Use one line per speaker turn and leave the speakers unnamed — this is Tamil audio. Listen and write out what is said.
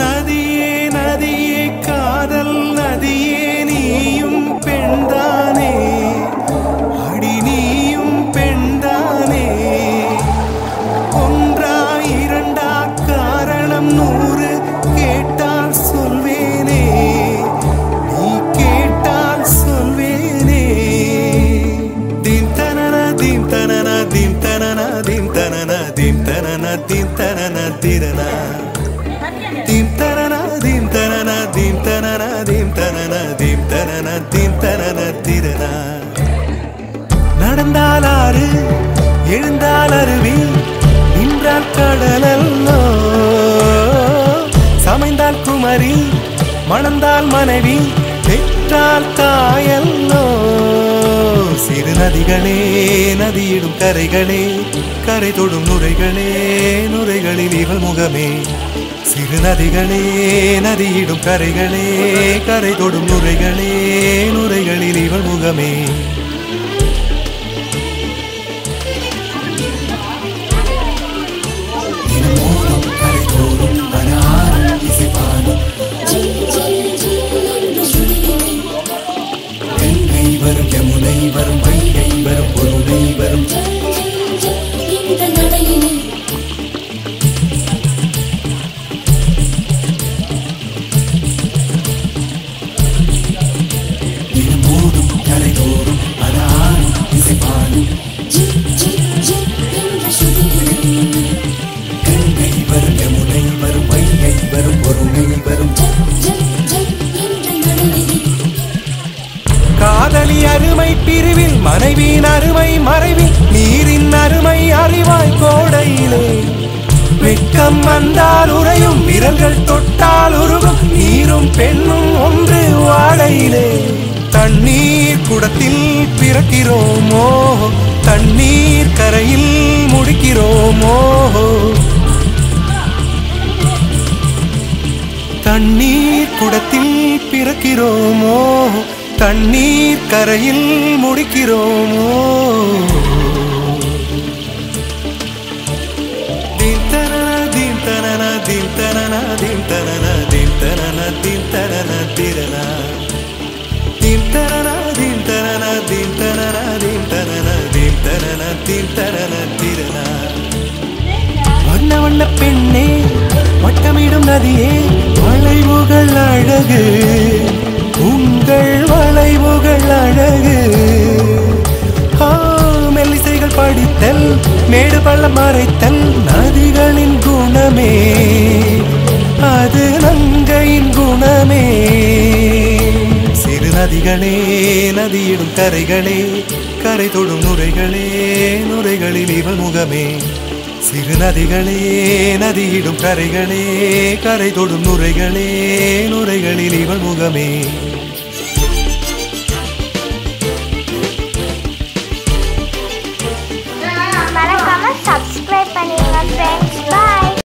നദിയേ നദിയേ കാതൽ നദിയേ. தனன தீம் தனன திரனா தீம் தனன தீம் தனன தீம் தனன தீம் தனன தீம் தனன தீம் தனன திரனா நடந்தால் ஆறு எழுந்தால் அருவி நின்றால் கடலல்லோ சமைந்தால் குமரி மணந்தால் மனைவி பெற்றால் தாயல்லோ சிறு நதிகளே நதியிடும் கரைகளே கரை தொடும் நுரைகளே நுரைகளில் இவள் முகமே. சிறு நதிகளே நதியிடும் கரைகளே கரை தொடும் நுரைகளே நுரைகளில் இவள் முகமே. மனைவியின் அருமை மறைவி நீரின் அருமை அறிவாய் கோடையிலே. வெக்கம் வந்தால் உறையும் விரல்கள் தொட்டால் உருகும் நீரும் பெண்ணும் ஒன்று வாழையிலே. தண்ணீர் குடத்தில் பிறக்கிறோமோ தண்ணீர் கரையில் முடிக்கிறோமோ. தண்ணீர் குடத்தில் பிறக்கிறோமோ தண்ணீர் கரையில் முடிக்கிறோமோ தீம் தனன தீம் தனன தீம் தனன தீம் தனன தீம் தனன தீம் தனன திரனா தீம் தனன தீம் தனன தீம் திரனா வண்ண வண்ண பெண்ணே வட்டமிடும் நதியே வளைவுகள் அழகு உங்கள் அழகு. மெல்லிசைகள் படித்தல் மேடு பள்ளம் மறைத்தல் நதிகளின் குணமே. அது நங்கையின் குணமே. சிறு நதிகளே நதியிடும் கரைகளே கரை தொடும் நுரைகளே நுரைகளில் இவள் முகமே. சிறு நதிகளே நதியிடும் கரைகளே கரை தொடும் நுரைகளே நுரைகளில் இவள் முகமே.